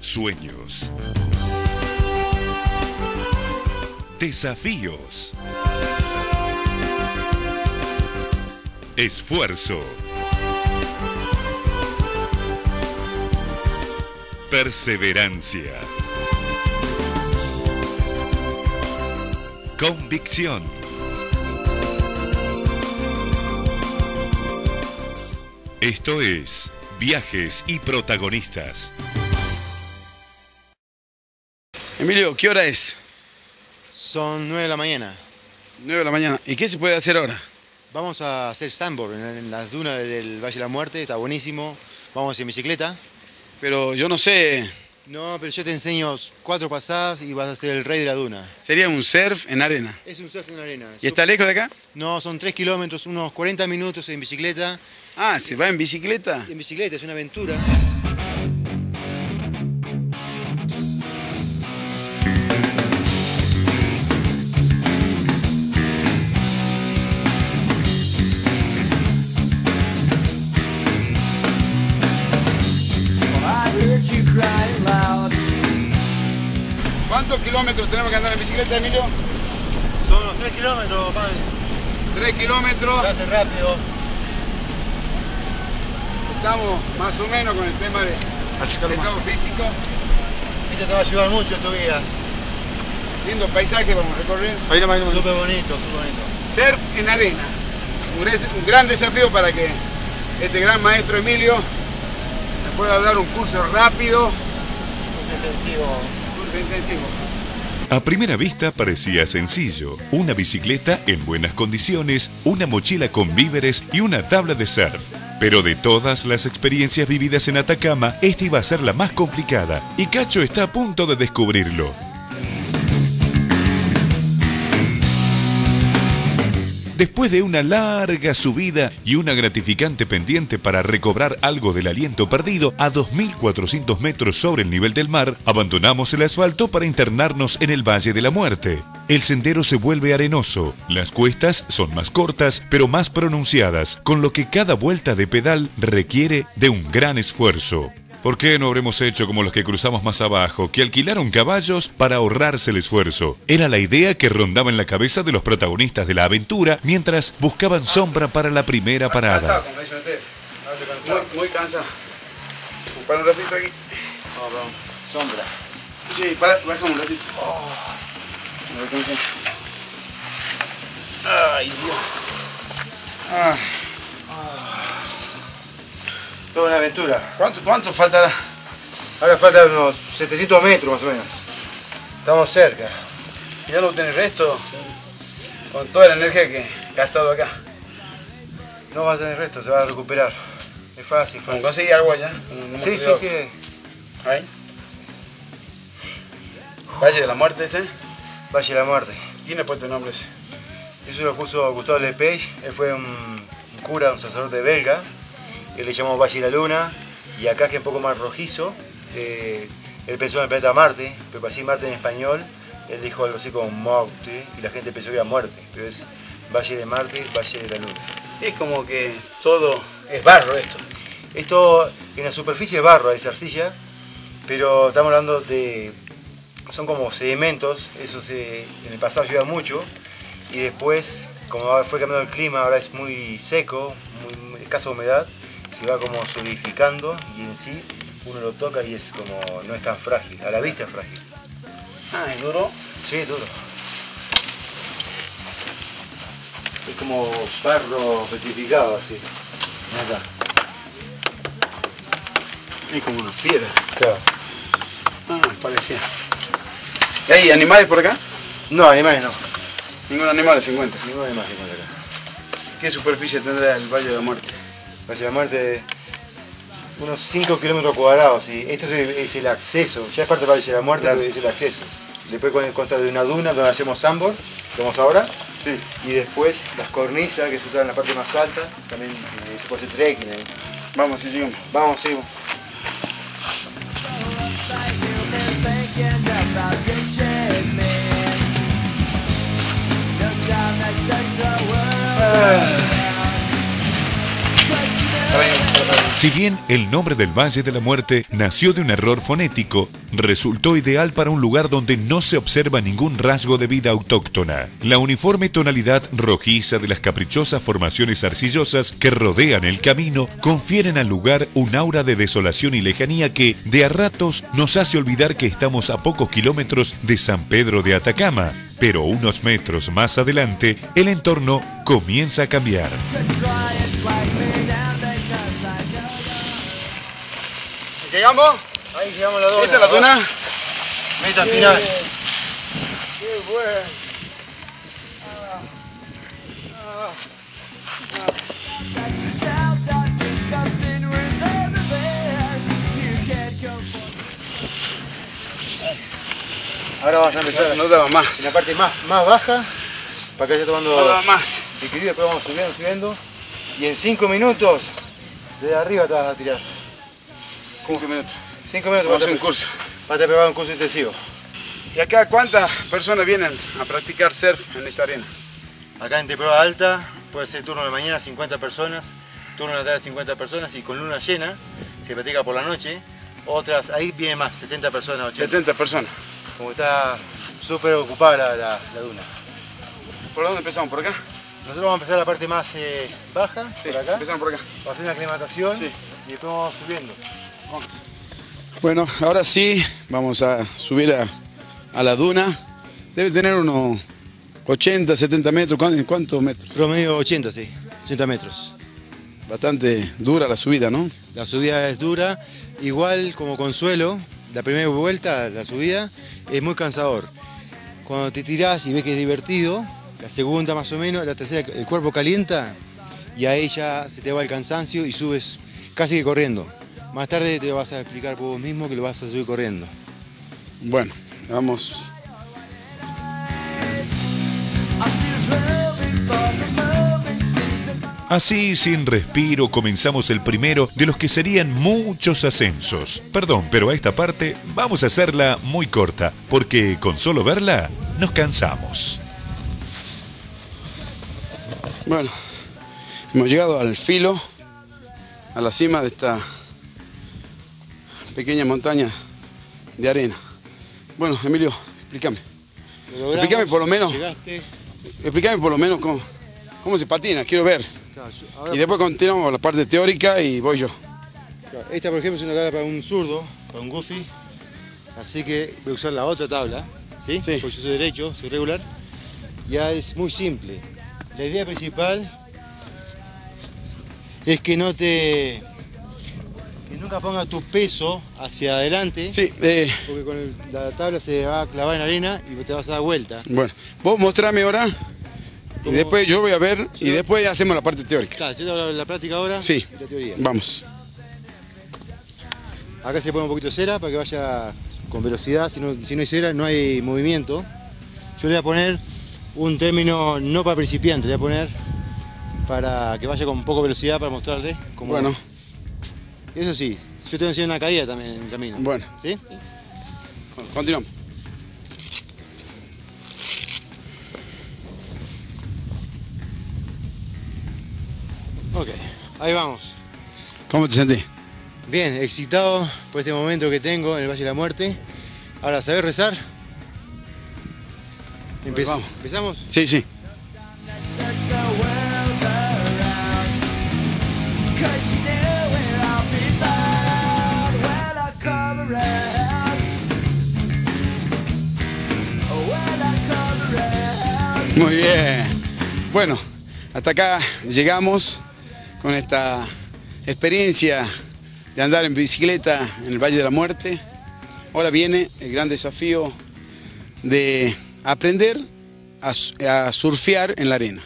Sueños. Desafíos. Esfuerzo. Perseverancia. Convicción. Esto es Viajes y Protagonistas. Emilio, ¿qué hora es? Son 9 de la mañana. 9 de la mañana. ¿Y qué se puede hacer ahora? Vamos a hacer sandboard en, las dunas del Valle de la Muerte, está buenísimo. Vamos en bicicleta. Pero yo no sé, No, pero yo te enseño cuatro pasadas y vas a ser el rey de la duna. sería un surf en arena. Es un surf en arena. ¿Y está lejos de acá? No, son 3 kilómetros, unos 40 minutos en bicicleta. Ah, ¿se va en bicicleta? En bicicleta es una aventura. ¿Cuántos kilómetros tenemos que andar en bicicleta, Emilio? Son unos 3 kilómetros, pan. 3 kilómetros. Se hace rápido. Estamos más o menos con el tema de estado físico. Esto te va a ayudar mucho en tu vida. Lindo paisaje vamos a recorrer. Ahí nomás, Súper bonito, súper bonito. Surf en arena. Un, gran- un gran desafío para que este gran maestro Emilio me pueda dar un curso rápido, Curso intensivo. un curso intensivo. A primera vista parecía sencillo. Una bicicleta en buenas condiciones, una mochila con víveres y una tabla de surf. Pero de todas las experiencias vividas en Atacama, esta iba a ser la más complicada. Y Cacho está a punto de descubrirlo. Después de una larga subida y una gratificante pendiente para recobrar algo del aliento perdido a 2.400 metros sobre el nivel del mar, abandonamos el asfalto para internarnos en el Valle de la Muerte. El sendero se vuelve arenoso, las cuestas son más cortas pero más pronunciadas, con lo que cada vuelta de pedal requiere de un gran esfuerzo. ¿Por qué no habremos hecho como los que cruzamos más abajo, que alquilaron caballos para ahorrarse el esfuerzo? Era la idea que rondaba en la cabeza de los protagonistas de la aventura mientras buscaban sombra para la primera parada. Cansado, ustedes. Muy, muy cansado. Para un ratito aquí. Sombra. Sí, para, baja un ratito. Me alcancé. Ay, Dios. Ah, Toda una aventura. ¿cuánto, ¿Cuánto faltará? Ahora faltan unos 700 metros más o menos. Estamos cerca. Ya no tenés resto con toda la energía que he gastado acá. No va a tener resto, se va a recuperar. Es fácil, fácil. conseguí agua ya. como hemos Sí, sí, sí. Ahí. Valle de la Muerte este. Valle de la Muerte. ¿Quién le ha puesto el nombre ese? Eso lo puso Gustavo Lepage. Él fue un cura, un sacerdote belga. Él le llamó Valle de la Luna. Y acá que es un poco más rojizo. eh, él pensó en el planeta Marte, pero decir Marte en español, él dijo algo así como Marte. Y la gente pensó que era muerte. Pero es Valle de Marte, Valle de la Luna. Es como que todo es barro esto. Esto en la superficie es barro, es arcilla, pero estamos hablando de. son como sedimentos, eso se, en el pasado llueva mucho, y después, como fue cambiando el clima, ahora es muy seco, muy, muy escasa humedad, se va como solidificando y en sí uno lo toca y es como. no es tan frágil, a la vista es frágil. Ah, es duro. Sí, es duro. Es como barro petrificado así. Acá. Es como una piedra. Claro. Ah, parecía. ¿Y hay animales por acá? No, animales no. Ningún animal se encuentra. Ninguno animal se encuentra acá. ¿Qué superficie tendrá el Valle de la Muerte? Valle Muerte, unos 5 kilómetros cuadrados. Y esto es el, es el acceso, ya es parte Valle de la Muerte, Claro. pero es el acceso. Después con- consta de una duna donde hacemos sandboard, que vamos ahora. Sí. Y después las cornisas, que se están en las partes más altas. También eh, se puede hacer trekking ahí. Vamos, si llegamos. Vamos, seguimos. Thinking Si bien el nombre del Valle de la Muerte nació de un error fonético, resultó ideal para un lugar donde no se observa ningún rasgo de vida autóctona. La uniforme tonalidad rojiza de las caprichosas formaciones arcillosas que rodean el camino confieren al lugar un aura de desolación y lejanía que, de a ratos, nos hace olvidar que estamos a pocos kilómetros de San Pedro de Atacama. Pero unos metros más adelante, el entorno comienza a cambiar. ¿Llegamos? Ahí llegamos a la duna. ¿Esta es la duna? Meta final. Qué bueno. Ahora vamos a empezar No daba en más. la parte más, más baja, para que vaya tomando No más. equilibrio, después vamos subiendo, subiendo. Y en 5 minutos, de arriba te vas a tirar. Cinco minutos. 5 minutos Vamos a un curso. Vas a un curso intensivo. ¿Y acá cuántas personas vienen a practicar surf en esta arena? Acá en temporada alta puede ser turno de mañana 50 personas, turno de la tarde 50 personas y con luna llena se practica por la noche. Otras, ahí viene más, 70 personas. 80. 70 personas. Como está súper ocupada la, la- la duna. ¿Por dónde empezamos? ¿Por acá? Nosotros vamos a empezar la parte más eh, baja, Sí, por acá. empezamos por acá. Vamos a hacer una aclimatación Sí. y después vamos subiendo. Bueno, ahora sí, vamos a subir a, a la duna. Debe tener unos 80, 70 metros. ¿Cuán- ¿Cuántos metros? Promedio 80, sí, 80 metros. Bastante dura la subida, ¿no? La subida es dura, igual como consuelo, la primera vuelta, la subida, es muy cansador. Cuando te tirás y ves que es divertido, la segunda más o menos, la tercera, el cuerpo calienta y ahí ya se te va el cansancio y subes casi que corriendo. Más tarde te vas a explicar por vos mismo que lo vas a subir corriendo. Bueno, vamos. Así, sin respiro, comenzamos el primero de los que serían muchos ascensos. Perdón, pero a esta parte vamos a hacerla muy corta, porque con solo verla nos cansamos. Bueno, hemos llegado al filo, a la cima de esta pequeña montaña de arena. Bueno, Emilio, explícame. Logramos, Explícame por lo menos. Llegaste. Explícame por lo menos cómo, cómo se patina, quiero ver. Claro, ahora- Y después continuamos con la parte teórica y voy yo. Claro, Esta, por ejemplo, es una tabla para un zurdo, para un goofy. Así que voy a usar la otra tabla, ¿sí? Sí. Porque yo soy derecho, soy regular. Ya es muy simple. La idea principal es que no te. Que nunca pongas tu peso hacia adelante. Sí, eh, Porque con el- la tabla se va a clavar en arena y te vas a dar vuelta. bueno, vos mostrame ahora y después yo voy a ver y después hacemos la parte teórica. Claro, yo te hablo de la práctica ahora Sí. y la teoría. Vamos. Acá se pone un poquito de cera para que vaya con velocidad. Si no, si no hay cera, no hay movimiento. Yo le voy a poner un término no para principiantes, le voy a poner para que vaya con poco velocidad para mostrarle cómo. Bueno, Eso sí, yo te voy a enseñar una caída también en el camino. Bueno. ¿Sí? continuamos. Ok, ahí vamos. ¿Cómo te sentís? Bien, excitado por este momento que tengo en el Valle de la Muerte. Ahora, ¿sabés rezar? Empe- vamos. ¿Empezamos? Sí, sí. Muy bien. Bueno, hasta acá llegamos con esta experiencia de andar en bicicleta en el Valle de la Muerte. Ahora viene el gran desafío de aprender a, a surfear en la arena.